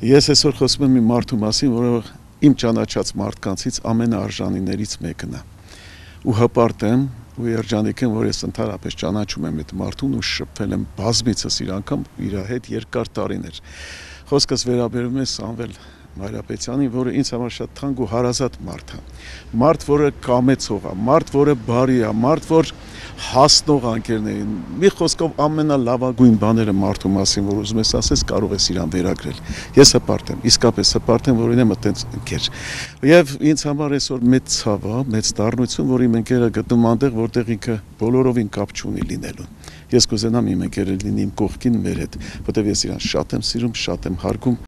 Ես այսօր խոսում եմ մի մարդու մասին, որը իմ ճանաչած մարդկանցից ամենաարժանիներից մեկն է։ Ու հպարտ եմ, ու երջանիկ եմ, որ ես ընդհանրապես ճանաչում եմ այդ մարդուն ու շփվել եմ բազմիցս իր անգամ իր հետ երկար տարիներ։ Խոսքս վերաբերում է Սամվել Մայրապետյանին, որը ինձ համար շատ թանկ ու հարազատ մարդ է։ Մարդ, որը կամեցող է, մարդ, որը բարի է, մարդ, որ հասնող անկերներին։ Մի խոսքով ամենալավագույն բաները մարդու մասին, որ ուզում ես ասես, կարող ես իրան վերագրել։ Ես հպարտ եմ, իսկապես հպարտ եմ, որ ունեմ այդպես ընկեր։ Եվ ինձ համար այսօր մեծ ցավ է, մեծ դառնություն, որ իմ ընկերը գտնում այնտեղ, որտեղ ինքը բոլորովին կապ չունի լինելու։ Ես կուզենամ իմ ընկերը լինի իմ կողքին մեր հետ, որտեղ ես իրան շատ եմ սիրում, շատ եմ հարգում